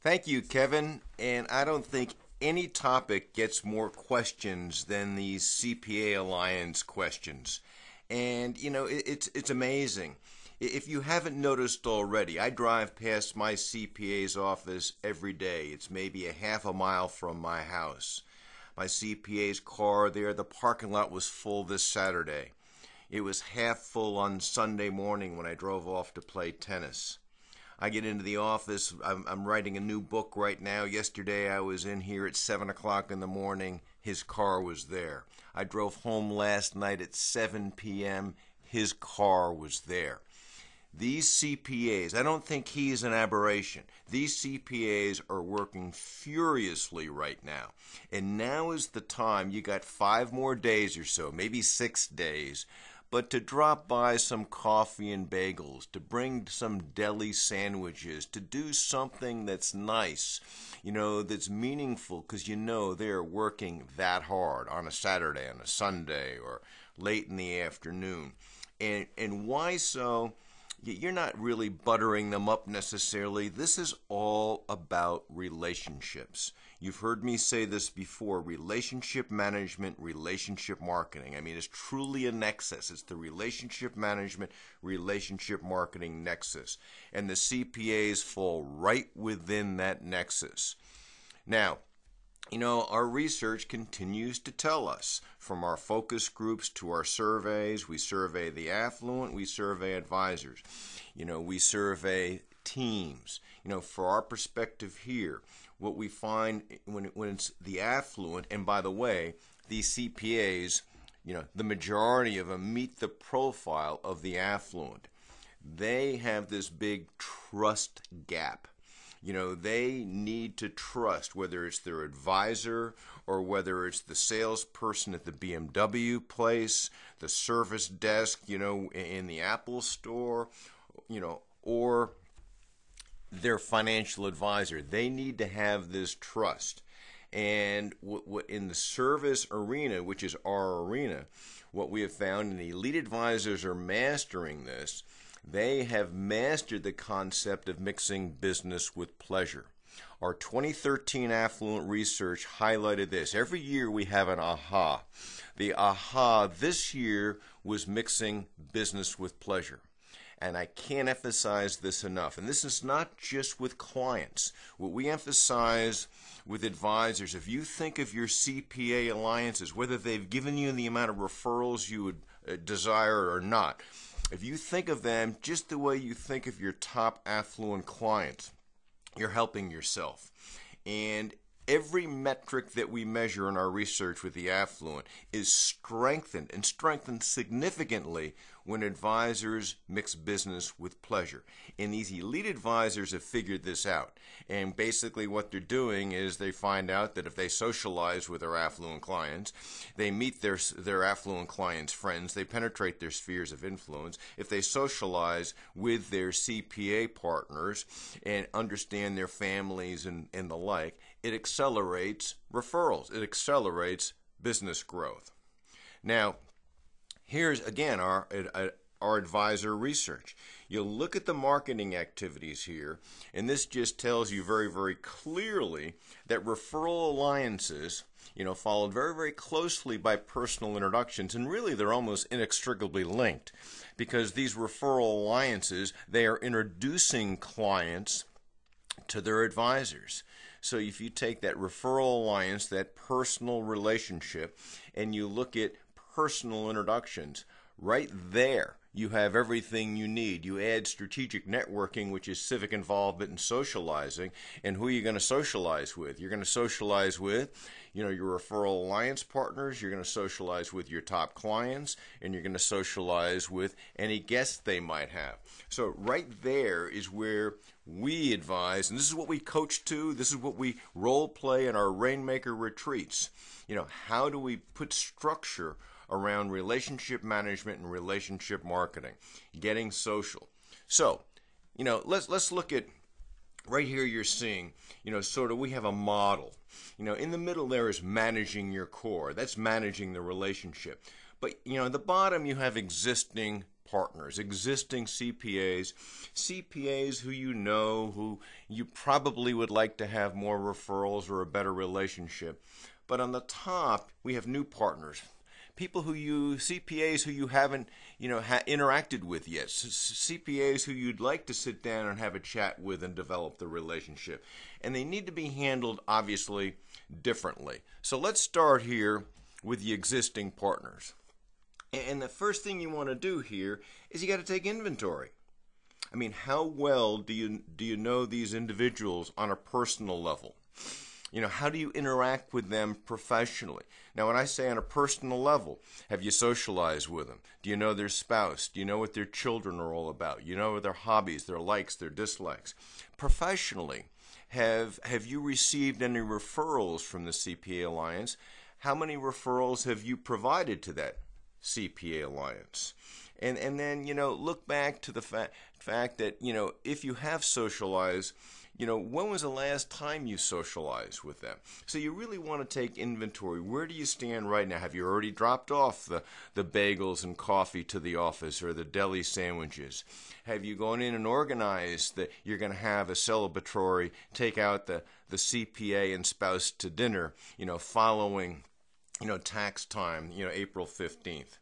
Thank you, Kevin. And I don't think any topic gets more questions than these CPA Alliance questions. And you know, it, it's it's amazing. If you haven't noticed already, I drive past my CPA's office every day. It's maybe a half a mile from my house. My CPA's car there, the parking lot was full this Saturday. It was half full on Sunday morning when I drove off to play tennis. I get into the office. I'm, I'm, writing a new book right now. Yesterday I was in here at 7 o'clock in the morning. His car was there. I drove home last night at 7 p.m. His car was there. These CPAs, I don't think he's an aberration. These CPAs are working furiously right now. And now is the time, you got five more days or so, maybe six days, but to drop by some coffee and bagels, to bring some deli sandwiches, to do something that's nice, you know, that's meaningful, because you know they're working that hard on a Saturday, on a Sunday, or late in the afternoon. And, and why so? you're not really buttering them up necessarily. This is all about relationships. You've heard me say this before relationship management, relationship marketing. I mean, it's truly a nexus. It's the relationship management, relationship marketing nexus. And the CPAs fall right within that nexus. Now, you know, our research continues to tell us from our focus groups to our surveys, we survey the affluent, we survey advisors, you know, we survey teams. You know, for our perspective here, what we find when, when it's the affluent, and by the way, these CPAs, you know, the majority of them meet the profile of the affluent. They have this big trust gap you know, they need to trust whether it's their advisor or whether it's the salesperson at the BMW place, the service desk, you know, in the Apple store, you know, or their financial advisor. They need to have this trust. And in the service arena, which is our arena, what we have found, and the elite advisors are mastering this, they have mastered the concept of mixing business with pleasure. Our 2013 affluent research highlighted this. Every year we have an aha. The aha this year was mixing business with pleasure. And I can't emphasize this enough. And this is not just with clients. What we emphasize with advisors, if you think of your CPA alliances, whether they've given you the amount of referrals you would uh, desire or not, if you think of them just the way you think of your top affluent clients, you're helping yourself. And every metric that we measure in our research with the affluent is strengthened and strengthened significantly when advisors mix business with pleasure. And these elite advisors have figured this out. And basically, what they're doing is they find out that if they socialize with their affluent clients, they meet their, their affluent clients' friends, they penetrate their spheres of influence. If they socialize with their CPA partners and understand their families and, and the like, it accelerates referrals, it accelerates business growth. Now, Here's again our our advisor research. You look at the marketing activities here, and this just tells you very, very clearly that referral alliances, you know, followed very, very closely by personal introductions, and really they're almost inextricably linked because these referral alliances, they are introducing clients to their advisors. So if you take that referral alliance, that personal relationship, and you look at personal introductions. Right there, you have everything you need. You add strategic networking, which is civic involvement and socializing. And who are you going to socialize with? You're going to socialize with, you know, your referral alliance partners. You're going to socialize with your top clients, and you're going to socialize with any guests they might have. So right there is where we advise, and this is what we coach to. This is what we role play in our Rainmaker retreats. You know, how do we put structure around relationship management and relationship marketing, getting social. So, you know, let's let's look at right here you're seeing, you know, sort of we have a model. You know, in the middle there is managing your core. That's managing the relationship. But, you know, at the bottom you have existing partners, existing CPAs, CPAs who you know, who you probably would like to have more referrals or a better relationship. But on the top, we have new partners, people who you CPAs who you haven't you know ha- interacted with yet, CPAs who you'd like to sit down and have a chat with and develop the relationship, and they need to be handled obviously differently. So let's start here with the existing partners. And the first thing you want to do here is you got to take inventory. I mean, how well do you do you know these individuals on a personal level? You know, how do you interact with them professionally? Now, when I say on a personal level, have you socialized with them? Do you know their spouse? Do you know what their children are all about? You know their hobbies, their likes, their dislikes. Professionally, have have you received any referrals from the CPA Alliance? How many referrals have you provided to that CPA Alliance? And and then, you know, look back to the fa- fact that, you know, if you have socialized you know, when was the last time you socialized with them? So you really want to take inventory. Where do you stand right now? Have you already dropped off the, the bagels and coffee to the office or the deli sandwiches? Have you gone in and organized that you're going to have a celebratory, take out the, the CPA and spouse to dinner, you know, following, you know, tax time, you know, April 15th?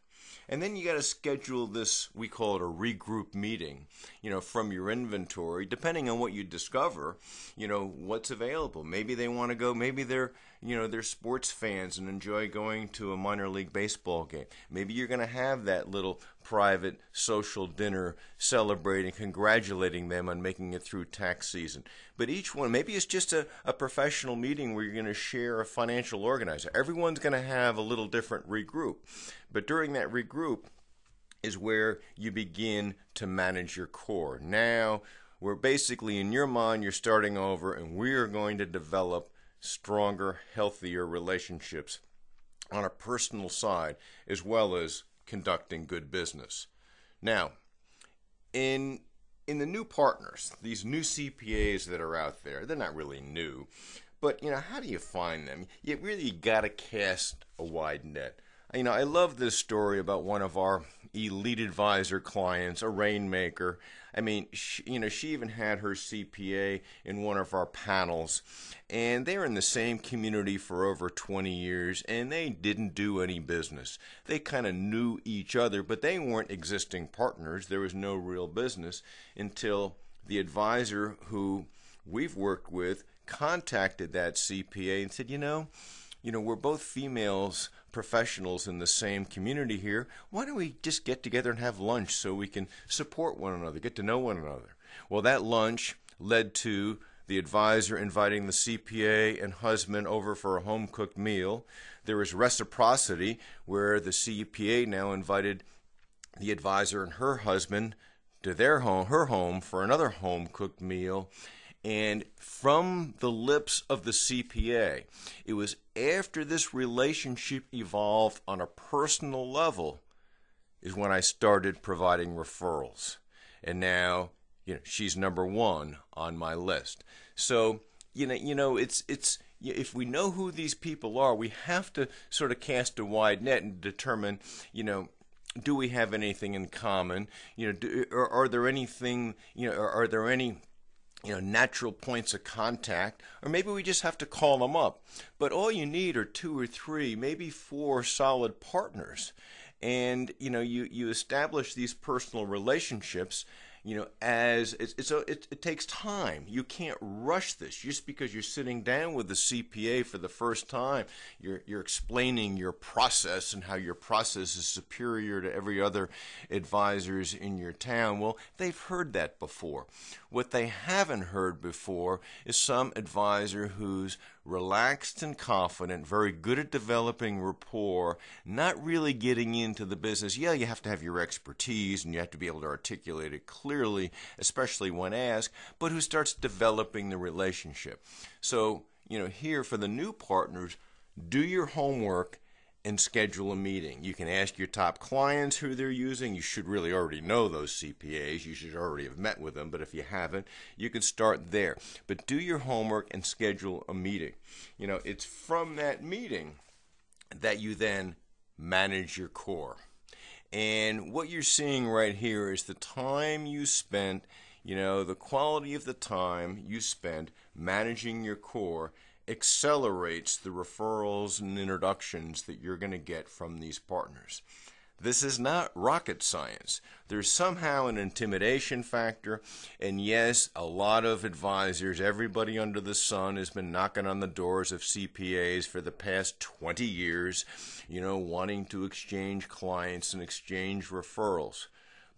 And then you got to schedule this, we call it a regroup meeting, you know, from your inventory, depending on what you discover, you know, what's available. Maybe they want to go, maybe they're, you know, they're sports fans and enjoy going to a minor league baseball game. Maybe you're going to have that little private social dinner celebrating, congratulating them on making it through tax season. But each one, maybe it's just a, a professional meeting where you're going to share a financial organizer. Everyone's going to have a little different regroup. But during that regroup is where you begin to manage your core. Now, we're basically in your mind, you're starting over, and we are going to develop stronger, healthier relationships on a personal side as well as conducting good business. Now, in in the new partners, these new CPAs that are out there, they're not really new, but you know, how do you find them? You really got to cast a wide net. You know, I love this story about one of our elite advisor clients, a rainmaker. I mean, she, you know, she even had her CPA in one of our panels, and they're in the same community for over 20 years, and they didn't do any business. They kind of knew each other, but they weren't existing partners. There was no real business until the advisor who we've worked with contacted that CPA and said, you know, you know, we're both females professionals in the same community here. Why don't we just get together and have lunch so we can support one another, get to know one another? Well, that lunch led to the advisor inviting the CPA and husband over for a home cooked meal. There was reciprocity where the CPA now invited the advisor and her husband to their home, her home, for another home cooked meal. And from the lips of the CPA, it was after this relationship evolved on a personal level is when I started providing referrals. And now, you know, she's number 1 on my list. So, you know, you know, it's it's if we know who these people are, we have to sort of cast a wide net and determine, you know, do we have anything in common? You know, do, or are there anything, you know, are, are there any you know, natural points of contact, or maybe we just have to call them up. But all you need are two or three, maybe four solid partners. And, you know, you, you establish these personal relationships you know, as it's, it's a, it, it takes time. You can't rush this just because you're sitting down with the CPA for the first time. You're you're explaining your process and how your process is superior to every other advisors in your town. Well, they've heard that before. What they haven't heard before is some advisor who's relaxed and confident, very good at developing rapport, not really getting into the business. Yeah, you have to have your expertise and you have to be able to articulate it clearly, especially when asked, but who starts developing the relationship. So, you know, here for the new partners, do your homework and schedule a meeting. You can ask your top clients who they're using. You should really already know those CPAs. You should already have met with them, but if you haven't, you can start there. But do your homework and schedule a meeting. You know, it's from that meeting that you then manage your core. And what you're seeing right here is the time you spent, you know, the quality of the time you spent managing your core accelerates the referrals and introductions that you're going to get from these partners. This is not rocket science. There's somehow an intimidation factor, and yes, a lot of advisors, everybody under the sun has been knocking on the doors of CPAs for the past 20 years, you know, wanting to exchange clients and exchange referrals.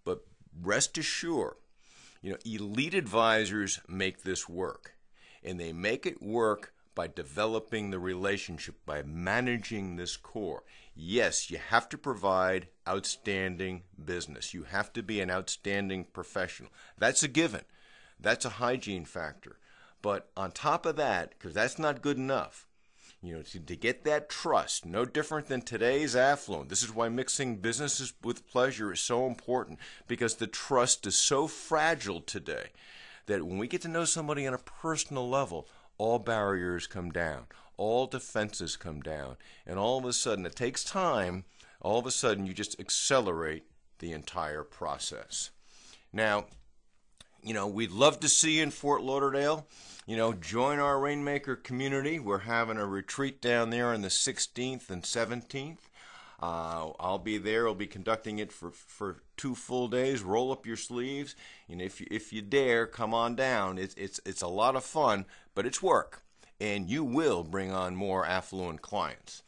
But rest assured, you know, elite advisors make this work, and they make it work by developing the relationship, by managing this core. Yes, you have to provide outstanding business. You have to be an outstanding professional. That's a given. That's a hygiene factor. But on top of that, because that's not good enough, you know, to, to, get that trust, no different than today's affluent. This is why mixing businesses with pleasure is so important because the trust is so fragile today that when we get to know somebody on a personal level, all barriers come down, all defenses come down, and all of a sudden it takes time. All of a sudden, you just accelerate the entire process. Now, you know, we'd love to see you in Fort Lauderdale. You know, join our Rainmaker community. We're having a retreat down there on the 16th and 17th. Uh, I'll be there. I'll be conducting it for, for two full days. Roll up your sleeves, and if you, if you dare, come on down. It's it's it's a lot of fun, but it's work, and you will bring on more affluent clients.